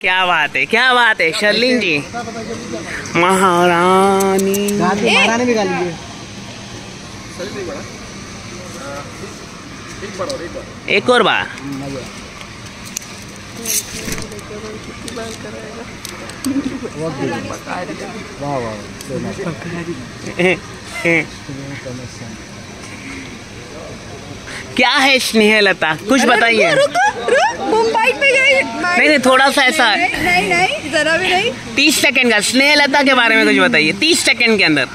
क्या बात है क्या बात है शर्लिन जी। महारानी। महारानी भी गा लीजिए। एक और बार। क्या है स्नेहलता? कुछ बताइए। नहीं नहीं थोड़ा सा ऐसा। नहीं नहीं नहीं जरा भी नहीं। तीस सेकंड का स्नेहलता के बारे में कुछ बताइए तीस सेकंड के अंदर।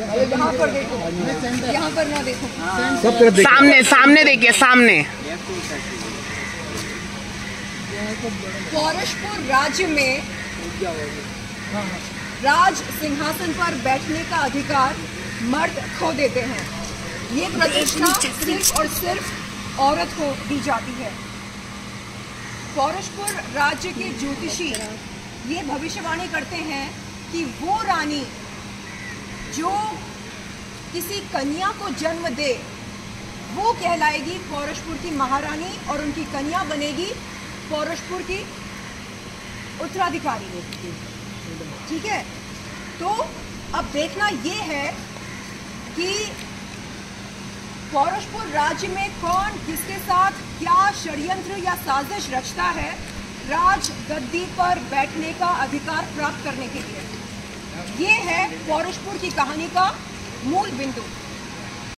यहाँ पर देखो यहाँ पर ना देखो। सब तरफ़ देखिए सामने सामने देखिए सामने। पौरशपुर राज्य में राज सिंहासन पर बैठने का अधिकार मर्द खो देते हैं। ये प्रतिष्ठा सिर्फ़ और सिर्फ़ औरत को दी जाती है। पौरशपुर राज्य के ज्योतिषी ये भविष्यवाणी करते हैं कि वो रानी जो किसी कन्या को जन्म दे, वो कहलाएगी पौरशपुर की महारानी और उनकी कन्या बनेगी पौरशपुर की उत्तराधिकारी। ठीक है? तो अब देखना ये है कि पौरशपुर राज्य में कौन, किसके साथ, क्या षड्यंत्र या साजिश रचता है, राज गद्दी पर बैठने का अधिकार प्राप्त करने के लिए। ये है पौरशपुर की कहानी का मूल बिंदु।